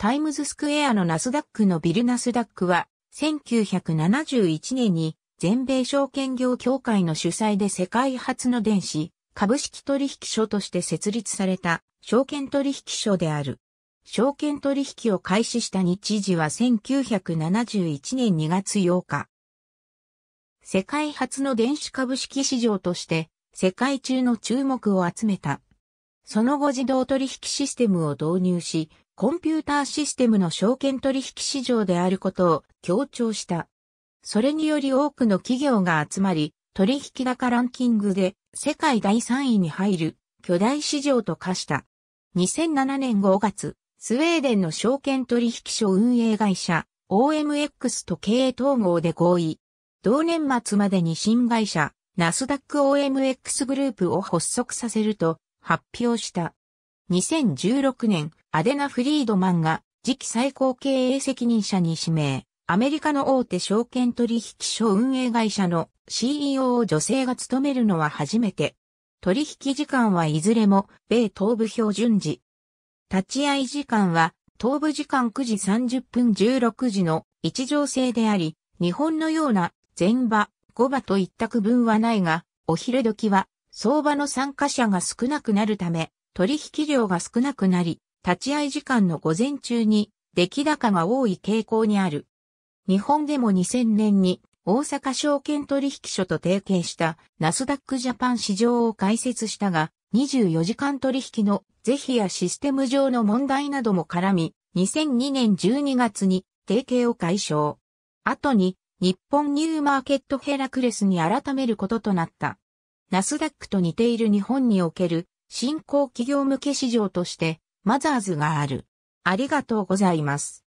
タイムズスクエアのナスダックのビルナスダックは、1971年に全米証券業協会の主催で世界初の電子株式取引所として設立された証券取引所である。証券取引を開始した日時は1971年2月8日。世界初の電子株式市場として世界中の注目を集めた。その後自動取引システムを導入し、コンピューターシステムの証券取引市場であることを強調した。それにより多くの企業が集まり、取引高ランキングで世界第3位に入る巨大市場と化した。2007年5月、スウェーデンの証券取引所運営会社 OMX と経営統合で合意。同年末までに新会社ナスダック OMX グループを発足させると発表した。2016年、アデナ・フリードマンが次期最高経営責任者に指名。アメリカの大手証券取引所運営会社の CEO を女性が務めるのは初めて。取引時間はいずれも米東部標準時。立ち会い時間は東部時間9時30分16時の一乗制であり、日本のような前場、後場といった区分はないが、お昼時は相場の参加者が少なくなるため、取引量が少なくなり、立ち会い時間の午前中に出来高が多い傾向にある。日本でも2000年に大阪証券取引所と提携したナスダックジャパン市場を開設したが、24時間取引の是非やシステム上の問題なども絡み、2002年12月に提携を解消。後に日本ニューマーケットヘラクレスに改めることとなった。ナスダックと似ている日本における新興企業向け市場としてマザーズがある。ありがとうございます。